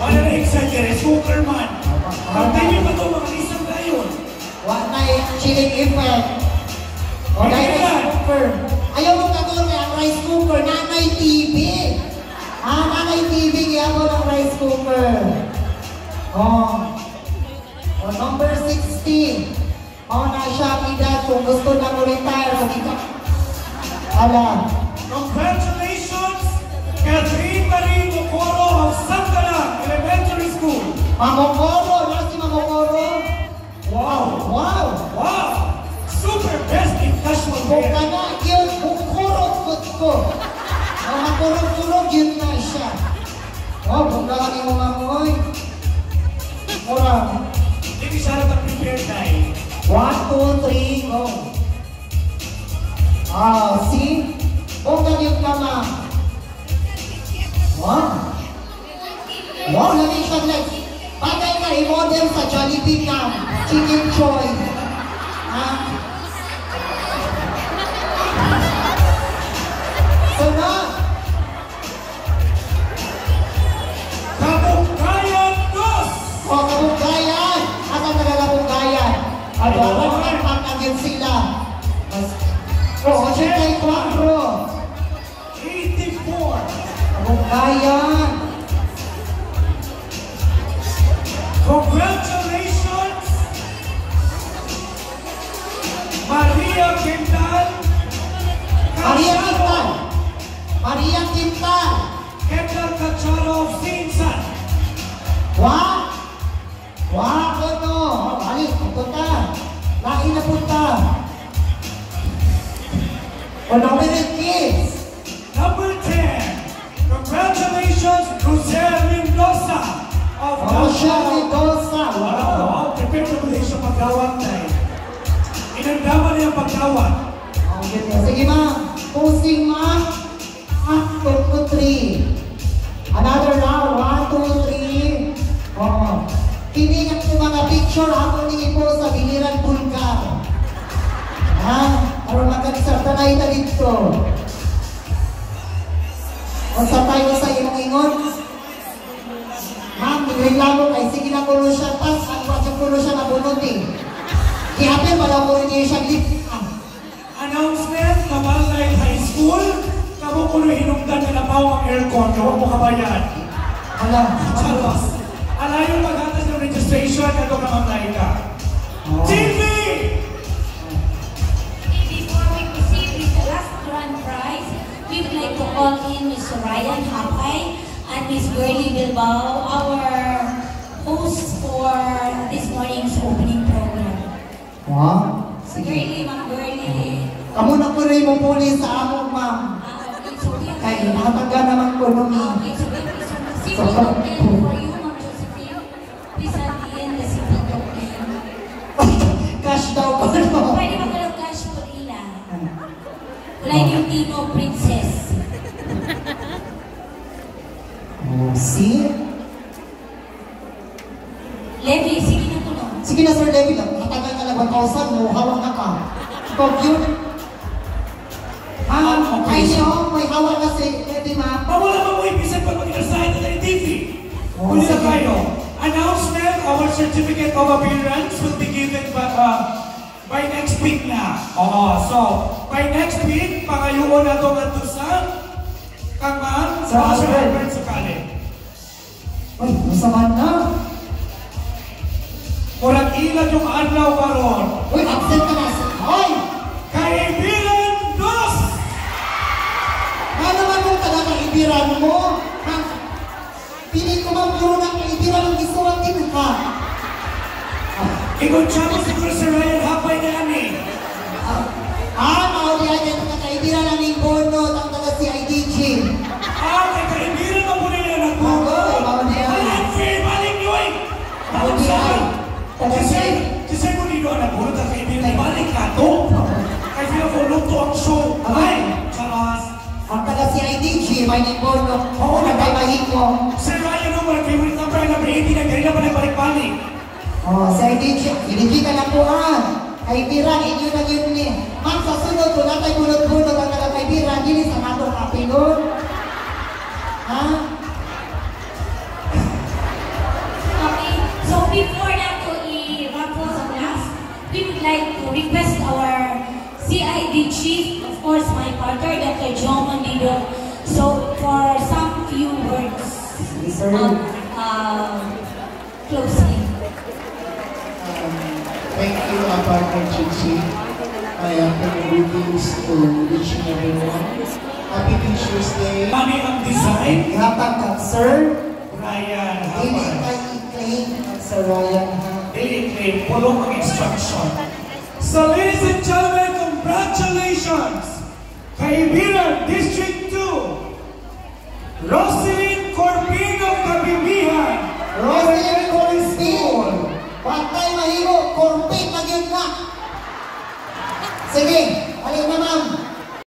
Wala na exaggerate, Superman. TV pa to, mga isang dayon. Wa na chilling effect. Dahil na. rice cooker. Ayaw mo kagoon kaya ang rice cooker, nanay TV. Ah, nanay TV, kaya ako ng rice cooker. Oh. O, number 16. O, na siya, edad, kung gusto na mo retire, kung ikaw. Ala. Mamokoro, na si Mamokoro. Wow! Wow. Wow! Super best in casual wear. ka na, yun, bukurot ko ko. O, makurot-kurot, yun na siya. O, kung ka lang yung mamoy. Ora. Hindi siya na prepare tayo. One, two, three, go. Ah, see? Kung ka yung kama. Wow. Wow, lagi siya like, bagay ka i-model sa Jollibee ka. Chicken Choy. Ha? Sunod. Kabukayan Dos! O, kabunggayan. Asan na kabunggayan? Ano, ano, ano, pangkagin sila. O, 84. 84! Maria Quintal. Maria Quintal. Quintal Cacharo of Sinsan! Wa? Wa, ano? Balik, punta. Laki na punta. Nominate kids. Number 10! Congratulations, Rosel Mendoza Davao. Mendoza. Wow, Wow. wow, prepare na tayo. Inandaman niya ang paggawan. Oh, ganyan. Sige, ma'am. Posting. Ah, two, two, three. Another round. One, two, three. Oo. Tiningan ko mga picture ako ni Ipo sa Biliran Bulgar. Ha? Para magkagsarta na ita dito. O sa tayo sa imong ingon? Ma'am, nagreklamo kay sige na kulo siya. Pas, ang wasang kulo siya nabunod eh. Kaya pala ko rin siya. Announcement, Kamalay High School. Kamo ko na hinungdan na nabaw ang aircon. Kamo mo kabayan. Alam. Chalos. Alayo magatas ng registration kato ka mamlay ka. TV! Before we proceed with the last grand prize, we would like to call in Ms. Ryan Hapay and Ms. Girlie Bilbao, our hosts for this morning's opening program. Wow. Sige. Girlie, Ma'am Girlie. Kamu na po rin mo puli sa among ma'am. Kay nakataga naman ko nung okay. So, simple token. Cash daw ko no. Pwede ba kayo cash po ila? Kulay yung Tino Princess. Oh, see? Levi, sige na to no. Sige na Sir Levi. Nakatagal ka lang 1,000 mo. Hawak na ka. Ikaw yun. Ma'am, ay niyo, may hawak na si Levi ma'am. Mawala pa mo ibisan pag mag-inasahin na ng TV. Oh, Uli na kayo. Announcement, our certificate of appearance will be given by, uh, by next week na. Oo, so, by next week, pangayuon na itong ato sa Kangan, Sa sa Albert. Sakali. Uy, masama na. Murag ilan yung adlaw karon. Uy, absent ka na. Hoy! Kaibigan dos! Ano naman kung kaibiran mo? Ha? Pili ko man puro ng kaibiran ang isuwag din ka. Ikon siya mo siguro si Ryan Hapay na ani. Ah, mauli ay yung mga kaibiran ng Imbono, ang taga si may nipono. Oo, oh, nababahit mo. Sir Ryan, no, mga favorite number, number 18, ang ganina pa ng balikpali. Oo, oh, sa idikit, idikita na po ah. Kaibiran, inyo na yun ni. Ma'am, sa sunod, kung natay bunod-bunod ang mga kaibiran, yun sa mga kapinod. Ha? Okay, so before that to i-wrap up the class, we would like to request our CID chief, of course, my partner, Dr. John Mandido, Yes, sir. of uh, closing. Um, thank you, uh, partner Chichi. I am greetings to wishing everyone. Happy Teacher's Day. Kami ang design, Ihatag kag sir. Ryan Dili Hapay. kay i-claim ang Sir Ryan ha. Daily claim, pulong ang instruction. So ladies and gentlemen, congratulations! Kaibiran District 2, Roselyn Corbino Kabibihan, Rosemary Coristin. Patay mahimo, kurpit na gyud na. Sige, alin na ma'am.